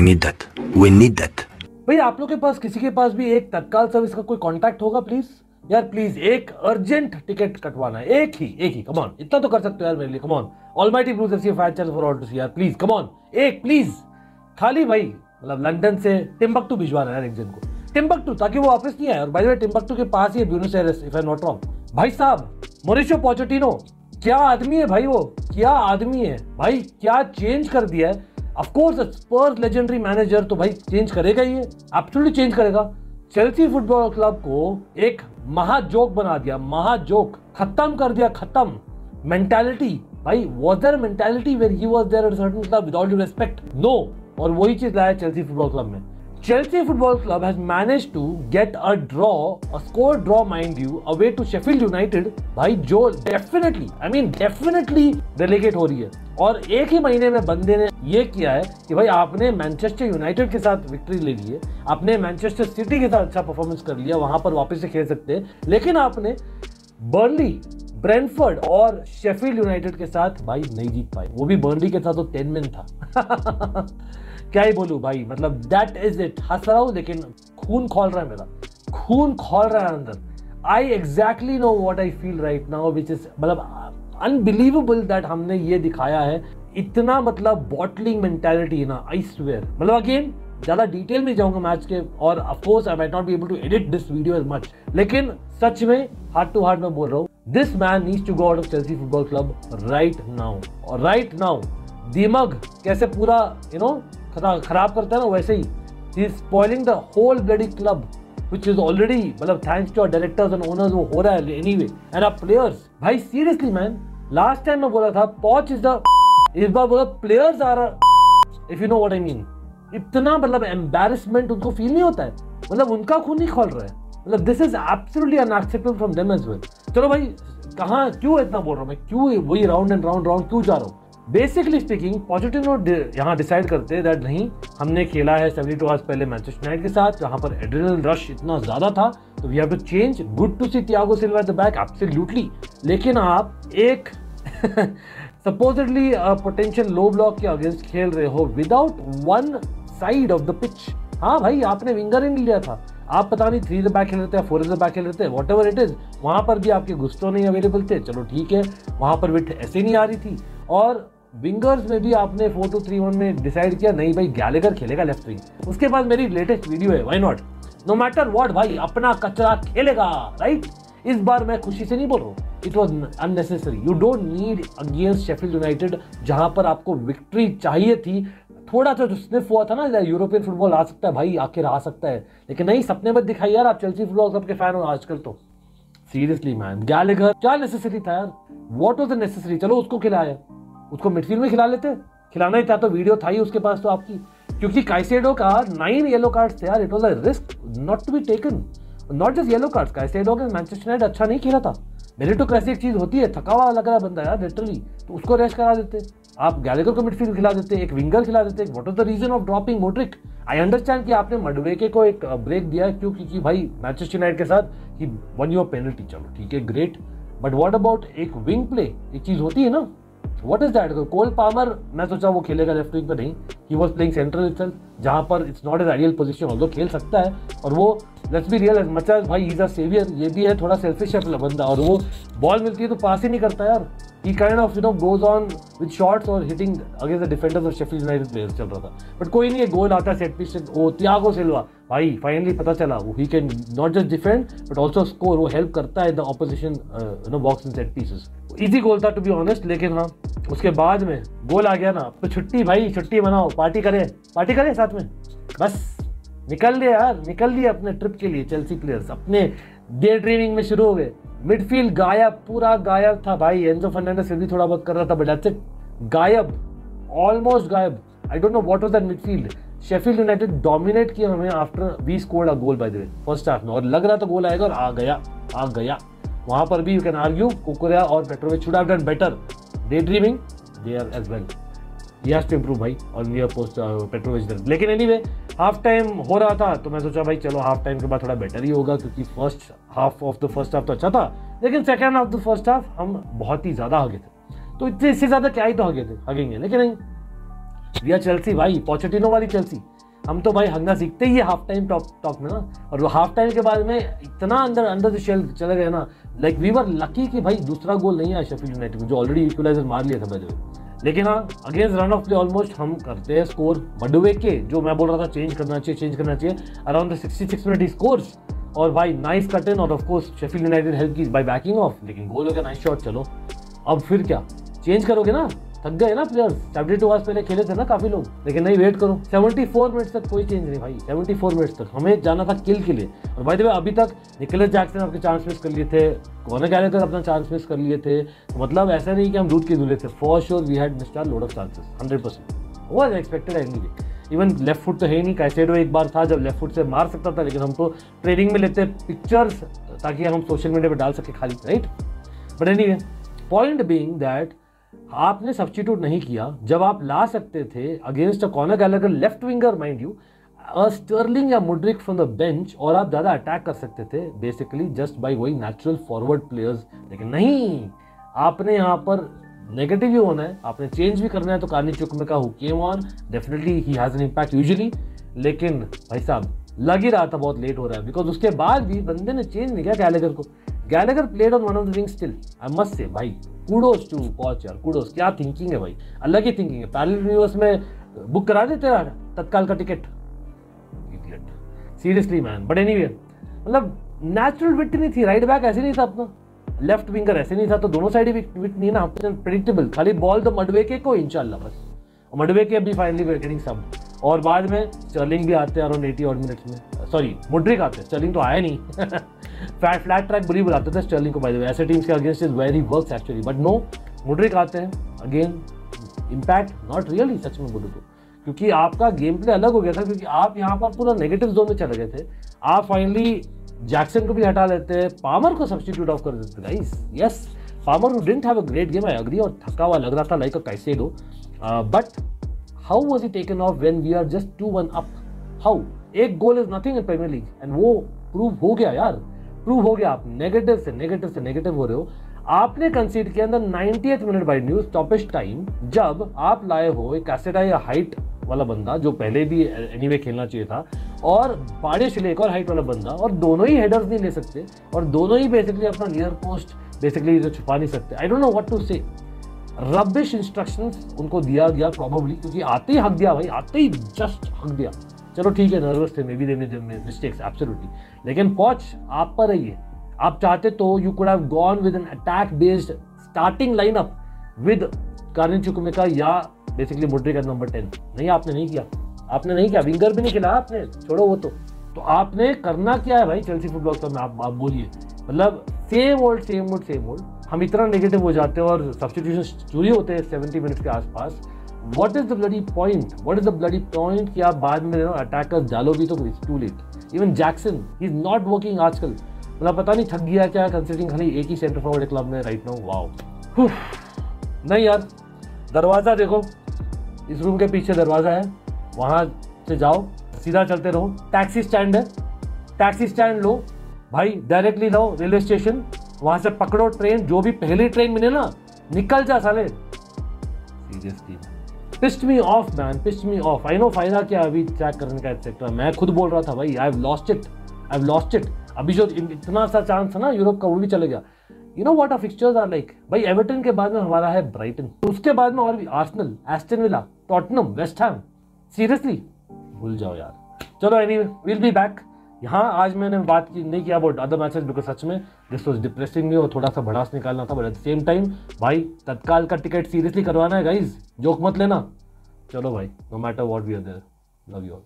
I need that. We need that. भाई, आप लोग के पास, किसी के पास भी एक तत्काल सर्विस का कोई कांटेक्ट होगा प्लीज़ यार प्लीज़ एक अर्जेंट टिकट कटवाना है। एक ही एक ही कमॉन इतना तो कर सकते हो यार मेरे लिए come on almighty blues FC five channel for all to see यार प्लीज़ कमॉन एक प्लीज़ खाली भाई मतलब लंदन से टिम्बकटू भिजवाना है एक को। टिम्बकटू ताकि वो वापस नहीं आए। और बाय द वे टिम्बकटू के पास है Buenos Aires if I not wrong भाई साहब मोरिशो पोचोटिनो क्या आदमी है भाई वो? क्या आदमी है? भाई, क्या चेंज कर दिया है? Of course Spurs legendary manager तो भाई चेंज करेगा ही एब्सोल्युटली चेंज करेगा। चेल्सी फुटबॉल क्लब को एक महाजोक बना दिया महाजोक खत्म कर दिया, खत्म। मेंटालिटी भाई was there mentality where he was there certain club without you respect no और वही चीज़ लाया चेल्सी फुटबॉल क्लब में। Chelsea Football Club has managed to get a draw, a score draw, mind you, away to Sheffield United. भाई जो definitely I mean definitely delegate हो रही है। और एक ही महीने में बंदे ने ये किया है कि भाई आपने मैनचेस्टर यूनाइटेड के साथ विक्ट्री ले ली है। आपने मैनचेस्टर सिटी के साथ अच्छा परफॉर्मेंस कर लिया वहाँ पर वापस से खेल सकते हैं। लेकिन आपने बर्नली ब्रेनफर्ड और शेफील्ड यूनाइटेड के साथ भाई नहीं जीत पाए। वो भी बर्नली के साथ तो टेन मैन था। क्या ही बोलू भाई? मतलब दैट इज़ इट हंस रहा हूँ लेकिन खून खोल रहा है मेरा। खून खोल रहा है अंदर। I exactly know what I feel right now which is मतलब अनबिलीवेबल दैट हमने ये दिखाया है। इतना मतलब बॉटलिंग मेंटेलिटी ना आई स्वेयर मतलब अगेन ज़्यादा डिटेल में जाऊँगा मैच के और of course I might not be able to edit this video as much लेकिन सच में हार्ट टू हार्ट में बोल रहा हूँ this man needs to go out of Chelsea football club right now और राइट नाउ दिमग कैसे पूरा यू you नो know, खराब करता है ना, वैसे ही। He is spoiling the whole bloody club which is already मतलब thanks to our directors and owners वो हो रहा है एनीवे एंड आवर प्लेयर्स भाई सीरियसली मैन लास्ट टाइम मैं बोला था पॉच इज़ द इस बार बोला players are if you know what I mean इतना मतलब एम्बेरसमेंट उनको फील नहीं होता है। मतलब उनका खून ही खोल रहा है। मतलब this is absolutely unacceptable from them as well चलो भाई, कहाँ, क्यों इतना बोल रहा हूँ मैं? क्यों वही राउंड एंड राउंड राउंड क्यों जा रहा हूँ? बेसिकली स्पीकिंग पॉजिटिव नोट यहाँ डिसाइड करते हैं दैट नहीं, हमने खेला है सेवेंटी टू आवर्स पहले मैनचेस्टर यूनाइटेड के साथ, जहाँ पर एड्रेनल रश इतना ज़्यादा था तो we have to change good to see Thiago Silva the back absolutely लेकिन आप एक सपोजिटली पोटेंशियल लो ब्लॉक के अगेंस्ट खेल रहे हो without one side of the pitch हाँ भाई, आपने विंगर ही लिया था। आप पता नहीं थ्री बैक खेल रहे थे फोर द बैक खेल रहे थे वॉट एवर इट इज़ वहाँ पर भी आपके गुस्टो नहीं अवेलेबल थे। चलो ठीक है, वहाँ पर विट ऐसे नहीं आ रही थी। और विंगर्स में भी आपने फोर टू थ्री वन में डिसाइड किया, नहीं भाई गैलेगर खेलेगा लेफ़्ट विंग उसके बाद मेरी लेटेस्ट वीडियो है why not no matter what भाई, अपना कचरा खेलेगा राइट इस बार मैं खुशी से नहीं बोल रहा हूँ। It was unnecessary you don't need against Sheffield United जहाँ पर आपको विक्ट्री चाहिए थी थोड़ा सा जो स्निफ हुआ था ना यूरोपियन फुटबॉल आ सकता है, भाई, आखिर आ सकता है। लेकिन नहीं, सपने मत दिखाई यार, आप चेल्सी फुटबॉल क्लब के फ़ैन हो आजकल तो। सीरियसली मैन गैलेगर क्या नेसेसरी था यार? वॉट वॉज़ द नेसेसरी चलो, उसको खिलाया उसको मिडफील्ड में खिला लेते। खिलाना ही था तो वीडियो था ही उसके पास तो आपकी। क्योंकि काइसेडो का नाइन येलो कार्ड थे यार it was a risk not to be taken not just yellow card Caicedo के मैनचेस्टर यूनाइटेड अच्छा नहीं खेला था। मेरिटोक्रेसी एक चीज़ होती है, थका हुआ लग रहा बंदा यार लिटरली तो उसको रेस्ट करा देते। आप गैलेगर को मिडफील्ड खिला देते एक विंगर खिला देते what is the reason of dropping Mudryk I understand कि आपने मडवेके को एक ब्रेक दिया क्यों? क्योंकि भाई मैनचेस्टर यूनाइटेड के साथ ही वन योर पेनल्टी चलो, ठीक है ग्रेट बट व्हाट अबाउट एक विंग प्ले एक चीज़ होती है ना? What is that Cole Palmer मैं सोचा वो खेलेगा लेफ़्ट विंग पे, नहीं. He was playing central itself जहाँ पर it's not as ideal position although खेल सकता है, और वो let's be real as much भाई इज़ अ सेवियर ये भी है, थोड़ा सेल्फिश है बंदा, और वो बॉल मिलती है तो पास ही नहीं करता यार। He kind of you know goes on with shots और hitting against the defenders of Sheffield United players चल रहा था। बट कोई नहीं है गोल आता सेट पीस ओ त्यागो सिल्वा भाई फाइनली पता चला, वो he can not just defend but also score वो हेल्प करता है the opposition no box in set pieces easy goal था टू बी ऑनेस्ट लेकिन हाँ उसके बाद में गोल आ गया ना तो छुट्टी, भाई, छुट्टी मनाओ पार्टी करें पार्टी करें साथ में, बस। निकल लिए यार, निकल लिए अपने ट्रिप के लिए चेल्सी प्लेयर्स अपने डे ड्रीमिंग में शुरू हो गए। मिडफील्ड गायब, पूरा गायब था भाई। एंजो फर्नांडिस फिर भी थोड़ा बहुत कर रहा था बट दैट्स गायब ऑलमोस्ट गायब। I don't know what was that midfield Sheffield United dominate किया हमें after we scored a goal by the way first half में। और लग रहा था गोल आएगा और आ गया आ गया। वहाँ पर भी यू कैन आर्ग्यू कुकुरिया और Petrovic should have done better day dreaming they are as well he has to improve भाई और नियर पोस्ट पेट्रोविच लेकिन एनीवे हाफ़ टाइम हो रहा था तो मैं सोचा भाई चलो हाफ़ टाइम के बाद थोड़ा बेटर ही होगा, क्योंकि first half of the first half तो अच्छा था, लेकिन second half the first half हम बहुत ही ज़्यादा हगे थे। तो इतने, इससे ज़्यादा क्या ही तो हगे थे हगेंगे लेकिन नहीं। आर चेल्सी भाई पॉचिटिनो वाली चेल्सी हम तो भाई हंगना सीखते ही हाफ़ टाइम टॉक टॉक में ना, और वो हाफ़ टाइम के बाद में इतना अंदर अंदर शेल चले गए ना। लाइक वी वर लकी कि भाई दूसरा गोल नहीं आया शेफील्ड यूनाइटेड को, जो ऑलरेडी इक्वलाइजर मार लिया था भाई लेकिन हाँ against run of play almost हम करते हैं स्कोर बडवे के, जो मैं बोल रहा था चेंज करना चाहिए चेंज करना चाहिए around sixty six minute scores और भाई नाइस कट इन और of course Sheffield United help की बाई बैकिंग ऑफ़ लेकिन गोल हो गया नाइस शॉट चलो। अब फिर क्या? चेंज करोगे ना? थक गए ना प्लेयर्स सेवेंटी टू आवर्स पहले खेले थे ना काफ़ी लोग। लेकिन नहीं वेट करो। सेवेंटी फोर मिनट्स तक कोई चेंज नहीं भाई। सेवेंटी फोर मिनट्स तक। हमें जाना था किल के लिए। और भाई देखो अभी तक निकलेस जैक्सन आपके चांस मिस कर लिए थे। कौन गैलेकर अपना चांस मिस कर लिए थे। तो मतलब ऐसा नहीं कि हम दूध के दूल्हे थे। For sure we had missed a load of chances hundred percent was expected any even left foot तो है नहीं। कैसेडो एक बार था जब लेफ़्ट फुट से मार सकता था, लेकिन हम तो ट्रेनिंग में लेते पिक्चर्स ताकि हम सोशल मीडिया पर डाल सके खाली right but anyway point being that आपने सब्सटीट्यूट नहीं किया। जब आप ला सकते थे against a corner Gallagher left winger mind you Sterling या मुड्रिक फ्रॉम द बेंच और आप ज़्यादा अटैक कर सकते थे बेसिकली जस्ट बाई वही नेचुरल फॉरवर्ड प्लेयर्स लेकिन नहीं, आपने यहाँ पर नेगेटिव ही होना है। आपने चेंज भी करना है तो कार्नी चुक में का who came on definitely he has an impact usually लेकिन भाई साहब, लग ही रहा था बहुत लेट हो रहा है। बिकॉज़ उसके बाद भी बंदे ने चेंज नहीं किया गैलेगर को। Gallagher played on one of the wing still I must say भाई कूडोस टू पॉच यार कूडोस क्या थिंकिंग है भाई अलग ही थिंकिंग है पैरल यूनिवर्स में बुक करा देते यार तत्काल का ticket seriously man but any मतलब नेचुरल विट नहीं थी राइट बैक ऐसे नहीं था अपना लेफ़्ट विंगर ऐसे नहीं था तो दोनों साइड विट नहीं है ना प्रिडिक्टेबल खाली बॉल तो मडवे के को इंशाल्लाह बस मडवे के अभी फाइनली गेटिंग सब और बाद में स्टर्लिंग भी आते हैं अराउंड एटी और मिनट्स में सॉरी मुड्रिक आते हैं स्टर्लिंग तो आया नहीं फ्लैट ट्रैक बुरी बुलाते थे स्टर्लिंग को बाय ऐसे टीम्स के against is very works actually but no Mudryk आते हैं. अगेन इम्पैक्ट नॉट रियली सच में बोलूँ तो. क्योंकि आपका गेम प्ले अलग हो गया था, क्योंकि आप यहाँ पर पूरा नेगेटिव जोन में चले गए थे. आप फाइनली जैक्सन को भी हटा लेते पामर को सब्सटीट्यूट ऑफ़ कर देते. Guys yes Palmer who didn't have a great game I agree और थका हुआ लग रहा था like a Caicedo but how was he taken off when we are just two one up how एक goal is nothing in Premier League and वो prove हो गया यार. प्रूव हो गया आप नेगेटिव से नेगेटिव से नेगेटिव हो रहे हो। आपने कंसीड किया अंदर नाइनटी मिनट बाई न्यूज़ टॉपेस्ट टाइम जब आप लाए हो एक कैसेटा या हाइट वाला बंदा, जो पहले भी एनीवे खेलना चाहिए था, और बारिश ले एक और हाइट वाला बंदा, और दोनों ही हेडर्स नहीं ले सकते, और दोनों ही बेसिकली अपना नियर पोस्ट बेसिकली छुपा नहीं सकते। I don't know what to say rubbish instructions उनको दिया गया प्रॉबली क्योंकि आते ही हक दिया भाई, आते ही जस्ट हक दिया। चलो ठीक है नर्वस थे मे बी देने मिस्टेक्स एब्सोल्युटली लेकिन पॉच आप पर है आप चाहते तो you could have gone with an attack based starting lineup with Carney Chukwuemeka या बेसिकली मुड्री का नंबर टेन नहीं, आपने नहीं किया। आपने नहीं किया। विंगर भी नहीं खेला आपने। छोड़ो वो तो। तो आपने करना क्या है भाई चेल्सी फुटबॉल में? आप आप बोलिए। मतलब same old same old same old हम इतना नेगेटिव हो जाते हैं और सब्सटीट्यूशन चूरी होते हैं सेवेंटी मिनट के आसपास। What is the bloody point what is the bloody point कि आप बाद में अटैकर्स डालो भी तो it's too late even Jackson is not working आजकल। मतलब पता नहीं थक गया क्या कंसिडरिंग खाली एक ही सेंटर फॉरवर्ड क्लब में राइट नाउ वाओ नहीं यार, दरवाज़ा देखो। इस रूम के पीछे दरवाज़ा है। वहाँ से जाओ, सीधा चलते रहो। टैक्सी स्टैंड है। टैक्सी स्टैंड लो। भाई डायरेक्टली लो रेलवे स्टेशन वहाँ से पकड़ो ट्रेन जो भी पहली ट्रेन मिले ना, निकल जा साले। Seriously pissed me off man pissed me off I know फ़ायदा क्या अभी चेक करने का एक्सेट्रा मैं। खुद बोल रहा था, भाई I have lost it I have lost it अभी जो इतना सा चांस था ना यूरोप का, वो भी चले गया। You know what are fixtures are like भाई एवर्टन के बाद में हमारा है ब्राइटन उसके बाद में और भी Arsenal Aston Villa Tottenham West Ham seriously भूल जाओ यार। चलो एनी विल बी बैक यहाँ आज मैंने बात की, नहीं किया अबाउट अदर मैचेस बिकॉज़ सच में दिस वॉज़ डिप्रेसिंग में और थोड़ा सा भड़ास निकालना था but at the same time भाई, तत्काल का टिकट सीरियसली करवाना है गाइज़ जोक मत लेना. चलो भाई no matter what we are there love you all